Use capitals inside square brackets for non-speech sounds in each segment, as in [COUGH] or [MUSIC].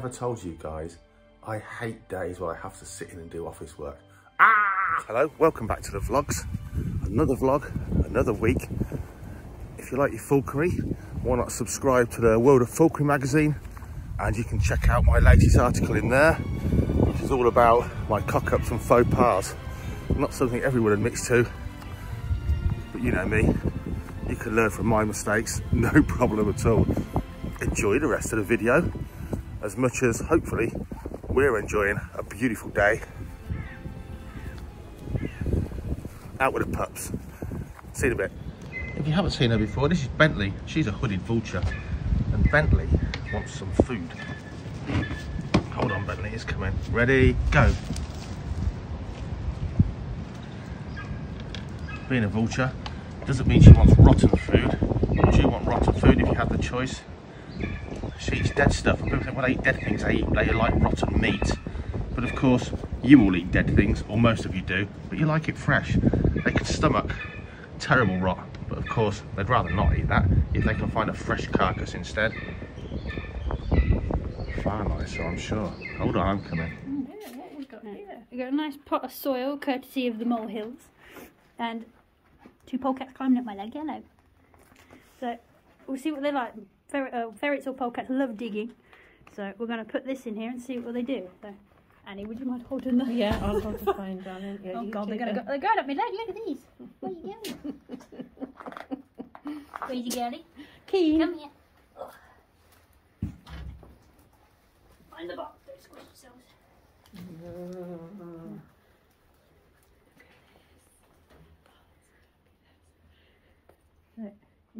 Ever told you guys, I hate days where I have to sit in and do office work. Ah! Hello, welcome back to the vlogs. Another vlog, another week. If you like your falconry, why not subscribe to the World of Falconry magazine and you can check out my latest article in there, which is all about my cock-ups and faux pas. Not something everyone admits to, but you know me, you can learn from my mistakes, [LAUGHS] no problem at all. Enjoy the rest of the video, as much as hopefully we're enjoying a beautiful day out with the pups. See you in a bit. If you haven't seen her before, this is Bentley. She's a hooded vulture. And Bentley wants some food. Hold on, Bentley, it's coming. Ready, go. Being a vulture doesn't mean she wants rotten food. Would you want rotten food if you had the choice? She eats dead stuff. And people think, well, they eat dead things. They eat, they like rotten meat. But of course, you all eat dead things, or most of you do, but you like it fresh. They can stomach terrible rot, but of course, they'd rather not eat that if they can find a fresh carcass instead. Far nicer, I'm sure. Hold on, I'm coming. Mm, yeah, what we got here? We got a nice pot of soil, courtesy of the molehills, and two polecats climbing up my leg. Hello. So we'll see what they like. Uh, ferrets or polecats love digging, so we're going to put this in here and see what they do. So, Annie, would you mind holding that? Yeah, I'll hold the phone, darling. Yeah, [LAUGHS] Oh God, they're going to go. They're going up my leg. Look at these. Where you going? [LAUGHS] Crazy girly. Keen. Come here. Find the box. Don't squish yourselves.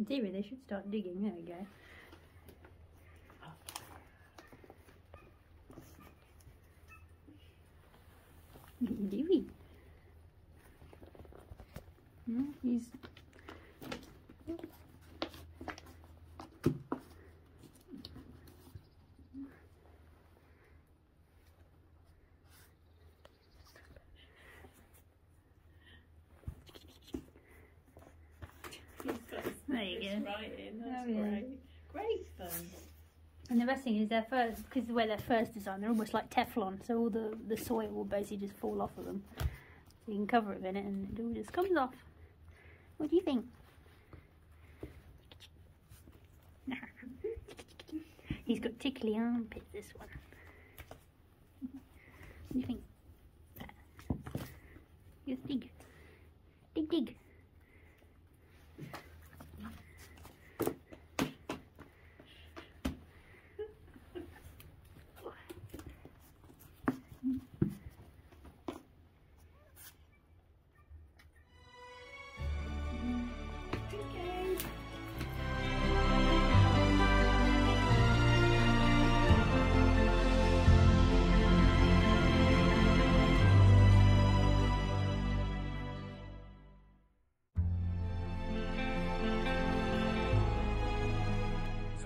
Theory, they should start digging. There we go. What are you doing? He's There you go. Right in, Oh, that's yeah. great. Great fun. And the best thing is they're first because the way they're first designed, they're almost like Teflon, so all the the soil will basically just fall off of them. So you can cover it in it, and it all just comes off. What do you think? [LAUGHS] He's got tickly armpits. This one. What do you think? Just dig,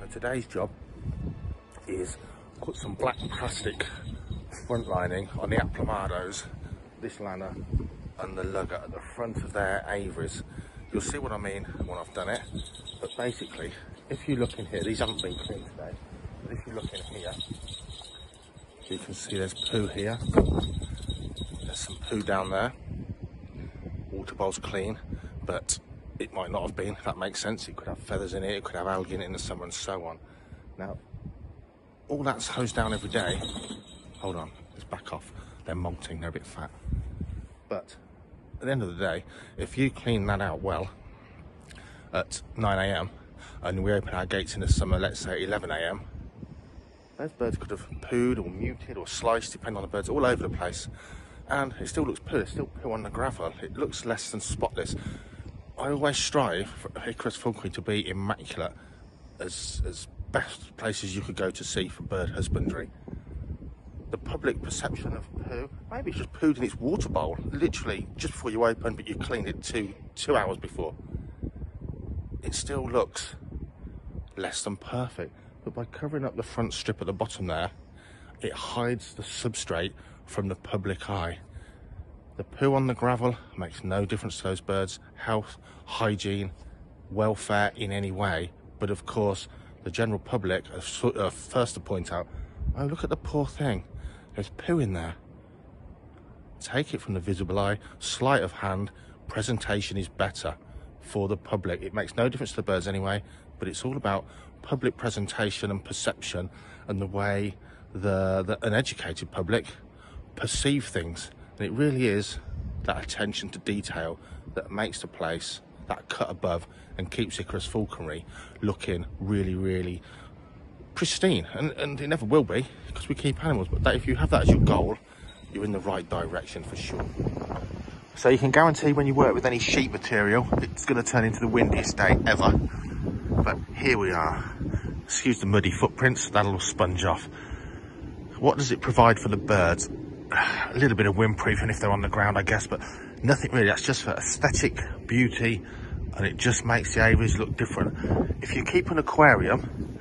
So today's job is put some black plastic front lining on the Aplomados, this lanner and the lugger at the front of their aviaries. You'll see what I mean when I've done it. But basically, if you look in here, these haven't been cleaned today, but if you look in here, you can see there's poo here. There's some poo down there. Water bowl's clean, it might not have been. if That makes sense. It could have feathers in it. It could have algae in it in the summer and so on. Now, all that's hosed down every day. Hold on, let's back off. They're molting. They're a bit fat. But at the end of the day, if you clean that out well at 9 a.m. and we open our gates in the summer, let's say 11 a.m., those birds could have pooed or muted or sliced, depending on the birds, all over the place. And it still looks poo. There's still poo on the gravel. It looks less than spotless. I always strive for Icarus Falconry to be immaculate as, as best places you could go to see for bird husbandry. The public perception of poo, maybe it's just pooed in its water bowl, literally just before you open, but you cleaned it two, two hours before. It still looks less than perfect. But by covering up the front strip at the bottom there, it hides the substrate from the public eye. The poo on the gravel makes no difference to those birds' health, hygiene, welfare in any way. But of course, the general public are, first to point out Oh, look at the poor thing. There's poo in there. Take it from the visible eye, sleight of hand, presentation is better for the public. It makes no difference to the birds anyway, but it's all about public presentation and perception and the way the, the an educated public perceive things. And it really is that attention to detail that makes the place that cut above and keeps Icarus falconry looking really, really pristine. And, and it never will be because we keep animals. But that, if you have that as your goal, you're in the right direction for sure. So you can guarantee when you work with any sheet material, it's going to turn into the windiest day ever. But here we are. Excuse the muddy footprints, that'll sponge off. What does it provide for the birds? A little bit of windproofing if they're on the ground, I guess, but nothing really. That's just for aesthetic beauty and it just makes the aviaries look different. If you keep an aquarium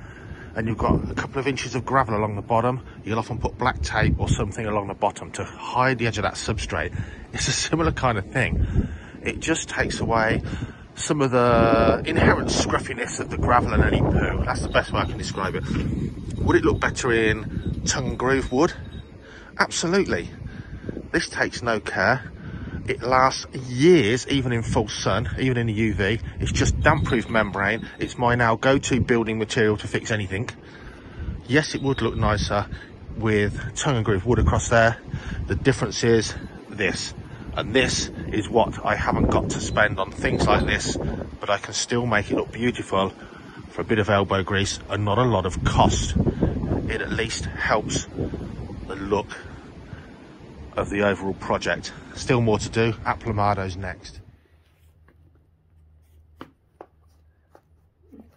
and you've got a couple of inches of gravel along the bottom, you'll often put black tape or something along the bottom to hide the edge of that substrate. It's a similar kind of thing. It just takes away some of the inherent scruffiness of the gravel and any poo. That's the best way I can describe it. Would it look better in tongue groove wood? Absolutely. This takes no care. It lasts years, even in full sun, even in the UV. It's just damp-proof membrane. It's my now go-to building material to fix anything. Yes, it would look nicer with tongue and groove wood across there. The difference is this. And this is what I haven't got to spend on things like this, but I can still make it look beautiful for a bit of elbow grease and not a lot of cost. It at least helps the look of the overall project. Still more to do. Aplomado's next.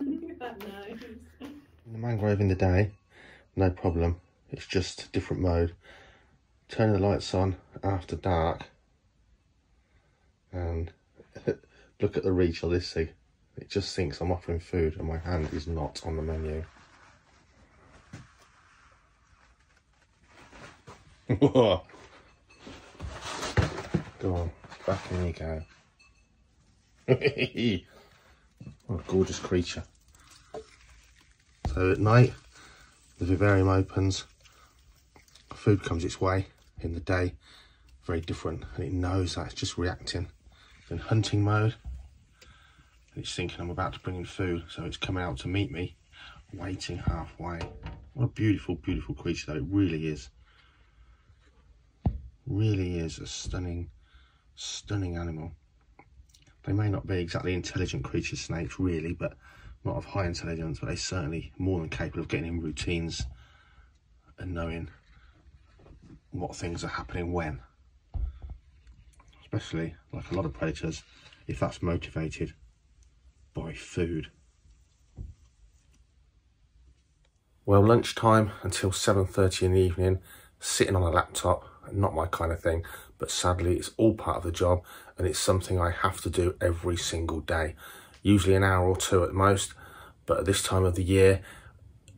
The mangrove in the day, no problem. It's just different mode. Turn the lights on after dark and [LAUGHS] look at the reach of this thing. It just thinks I'm offering food and my hand is not on the menu. [LAUGHS] Go on, back in you [LAUGHS] go. what a gorgeous creature. So at night, the vivarium opens, food comes its way. In the day, very different, and it knows that it's just reacting. In hunting mode, and it's thinking I'm about to bring in food, so it's coming out to meet me, waiting halfway. What a beautiful, beautiful creature though, it really is. Really is a stunning stunning animal. They may not be exactly intelligent creatures, snakes, really, but not of high intelligence, but they certainly more than capable of getting in routines and knowing what things are happening when. Especially, like a lot of predators, if that's motivated by food. Well, lunchtime until 7.30 in the evening, sitting on a laptop, not my kind of thing, but sadly it's all part of the job and it's something I have to do every single day. Usually an hour or two at most, but at this time of the year,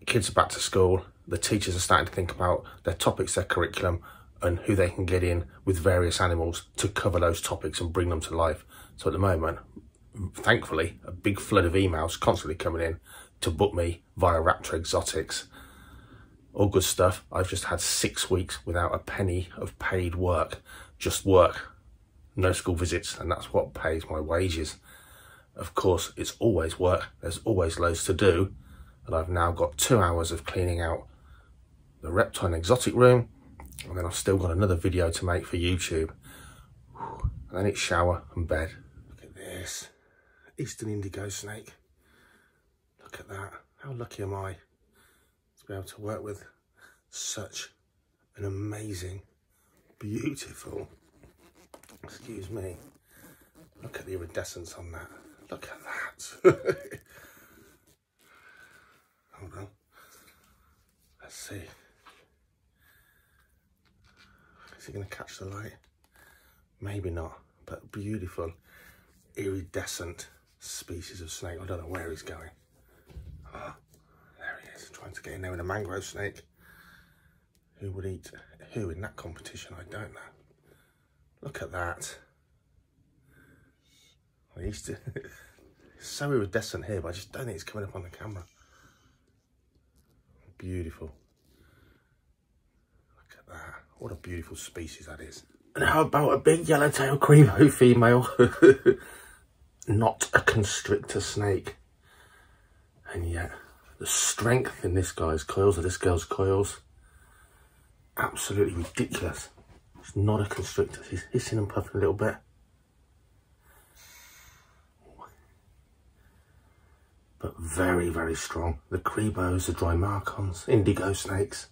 kids are back to school, the teachers are starting to think about their topics, their curriculum, and who they can get in with various animals to cover those topics and bring them to life. So at the moment, thankfully, a big flood of emails constantly coming in to book me via Raptor Exotics all good stuff. I've just had six weeks without a penny of paid work, just work, no school visits, and that's what pays my wages. Of course, it's always work, there's always loads to do, and I've now got two hours of cleaning out the reptile exotic room, and then I've still got another video to make for YouTube. And then it's shower and bed. Look at this, Eastern indigo snake. Look at that, how lucky am I? Be able to work with such an amazing, beautiful, excuse me, look at the iridescence on that. Look at that. [LAUGHS] Hold on. Let's see. Is he going to catch the light? Maybe not, but beautiful, iridescent species of snake. I don't know where he's going. Oh trying to get in there with a mangrove snake. Who would eat who in that competition? I don't know. Look at that. I used to, [LAUGHS] so iridescent here, but I just don't think it's coming up on the camera. Beautiful. Look at that. What a beautiful species that is. And how about a big yellowtail cribo female? [LAUGHS] Not a constrictor snake. And yet, the strength in this guy's coils, or this girl's coils, absolutely ridiculous. It's not a constrictor. He's hissing and puffing a little bit. But very, very strong. The Cribos, the Drymarchons, indigo snakes.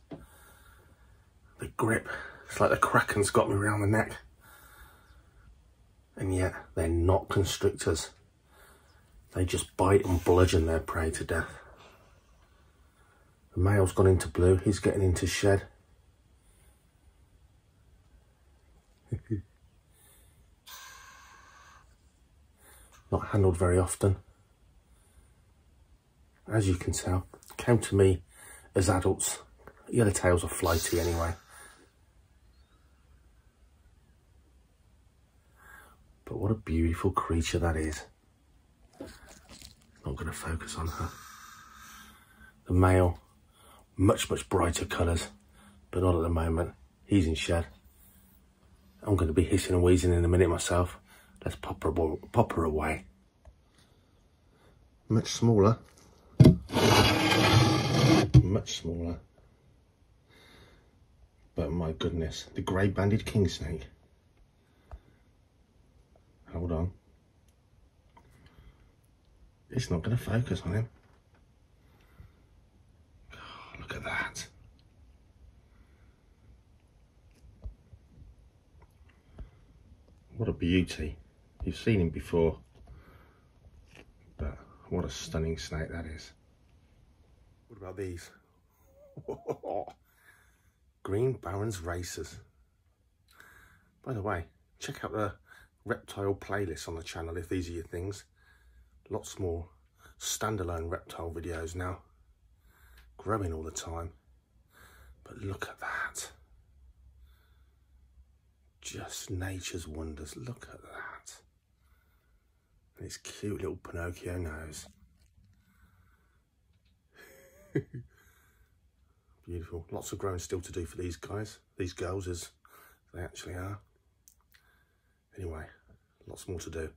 The grip, it's like the Kraken's got me around the neck. And yet, they're not constrictors. They just bite and bludgeon their prey to death. The male's gone into blue, he's getting into shed. [LAUGHS] Not handled very often. As you can tell, came to me as adults. Yellowtails are flighty anyway. But what a beautiful creature that is. Not going to focus on her. The male, much, much brighter colours, but not at the moment. He's in shed. I'm going to be hissing and wheezing in a minute myself. Let's pop her, pop her away. Much smaller. Much smaller. But my goodness, the grey banded king snake. Hold on. It's not going to focus on him. Look at that. What a beauty. You've seen him before. But what a stunning snake that is. What about these? [LAUGHS] Green Barons Racers. By the way, check out the reptile playlist on the channel if these are your things. Lots more standalone reptile videos now. Growing all the time. But look at that. Just nature's wonders. Look at that. And its cute little Pinocchio nose. [LAUGHS] Beautiful. Lots of growing still to do for these guys. These girls as they actually are. Anyway, lots more to do.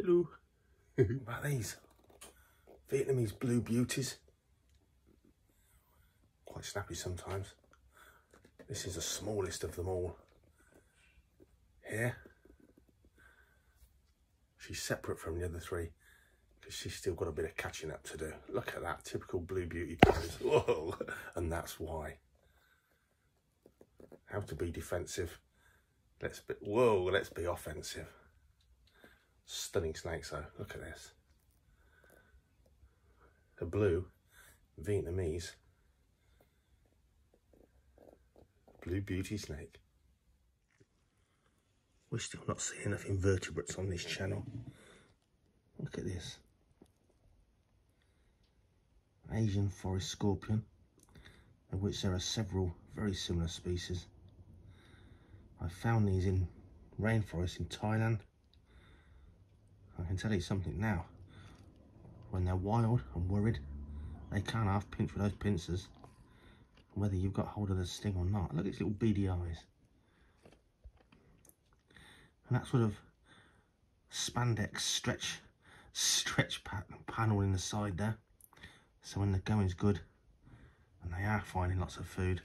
Hello. [LAUGHS] about these? Vietnamese blue beauties. Quite snappy sometimes. This is the smallest of them all here. She's separate from the other three because she's still got a bit of catching up to do. Look at that, typical blue beauty pose. [LAUGHS] Whoa, and that's why. How to be defensive. Let's be, whoa, let's be offensive. Stunning snakes though, look at this. A blue Vietnamese blue beauty snake. We're still not seeing enough invertebrates on this channel. Look at this. Asian forest scorpion, of which there are several very similar species. I found these in rainforests in Thailand. I can tell you something now. When they're wild and worried, they can't half pinch with those pincers. Whether you've got hold of the sting or not. Look at its little beady eyes. And that sort of spandex stretch stretch panel in the side there. So when the going's good and they are finding lots of food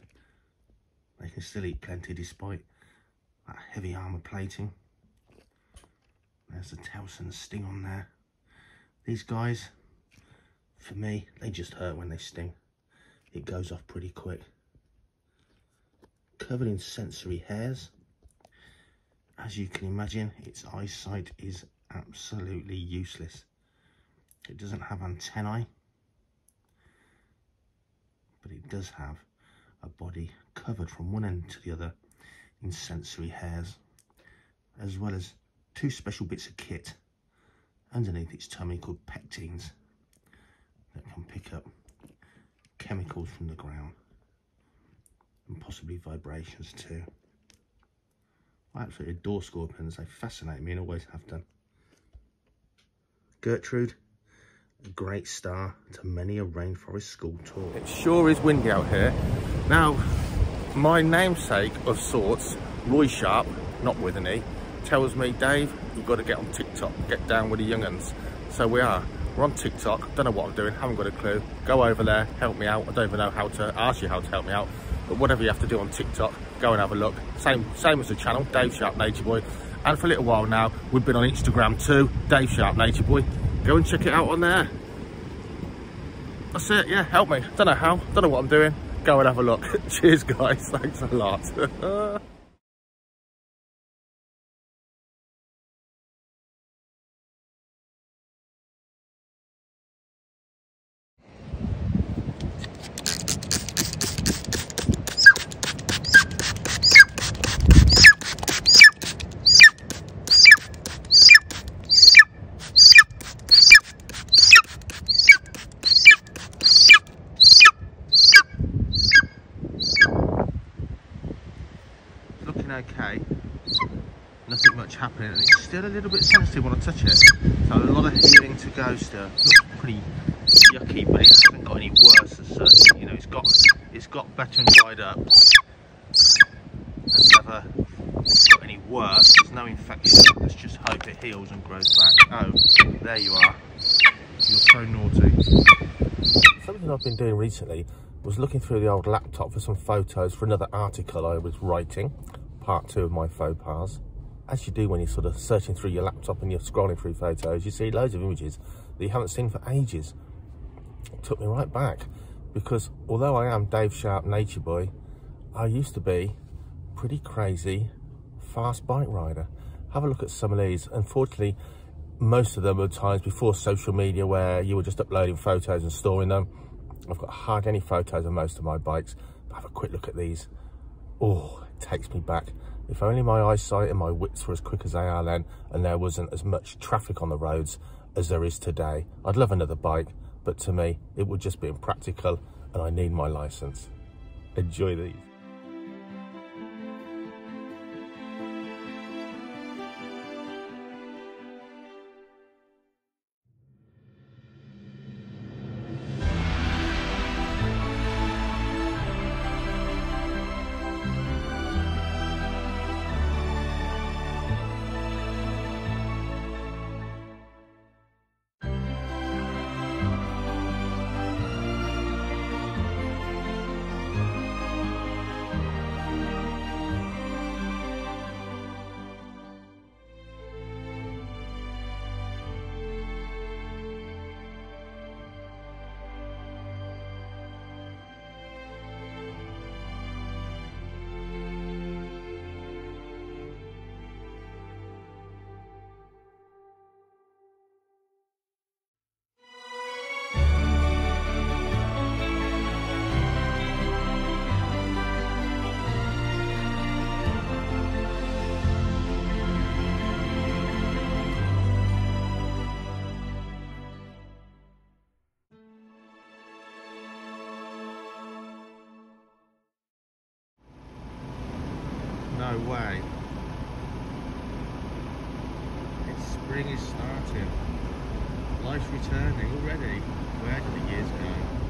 they can still eat plenty despite that heavy armor plating. There's the telson sting on there. These guys for me they just hurt when they sting it goes off pretty quick covered in sensory hairs as you can imagine, its eyesight is absolutely useless. It doesn't have antennae, but it does have a body covered from one end to the other in sensory hairs, as well as two special bits of kit underneath its tummy called pectines that can pick up chemicals from the ground and possibly vibrations too. I absolutely adore scorpions. They fascinate me and always have done. Gertrude, a great star to many a rainforest school tour. It sure is windy out here. Now, my namesake of sorts, Roy Sharp, not with an E, tells me, Dave, you've got to get on TikTok, get down with the young'uns. So we are. We're on TikTok, don't know what I'm doing, haven't got a clue. Go over there, help me out. I don't even know how to ask you how to help me out. But whatever you have to do on TikTok, go and have a look. Same same as the channel, Dave Sharp Nature Boy. And for a little while now, we've been on Instagram too, Dave Sharp Nature Boy. Go and check it out on there. That's it, yeah, help me. Don't know how, don't know what I'm doing. Go and have a look. [LAUGHS] Cheers guys, thanks a lot. [LAUGHS] okay. Nothing much happening, and it's still a little bit sensitive when I touch it. So a lot of healing to go still. Looks pretty yucky, but it hasn't got any worse as such. You know, it's got it's got better and dried up, and never got any worse. There's no infection. Let's just hope it heals and grows back. Oh, there you are. You're so naughty. Something I've been doing recently was looking through the old laptop for some photos for another article I was writing, part two of my faux pas. As you do when you're sort of searching through your laptop and you're scrolling through photos, you see loads of images that you haven't seen for ages. It took me right back because although I am Dave Sharp Nature Boy, I used to be pretty crazy fast bike rider. Have a look at some of these. Unfortunately, most of them were times before social media where you were just uploading photos and storing them. I've got hardly any photos of most of my bikes. But have a quick look at these. Oh, takes me back. If only my eyesight and my wits were as quick as they are then, and there wasn't as much traffic on the roads as there is today. I'd love another bike, but to me, it would just be impractical, and I need my license. Enjoy these. Way. It's spring is starting. Life's returning already. Where did the years go?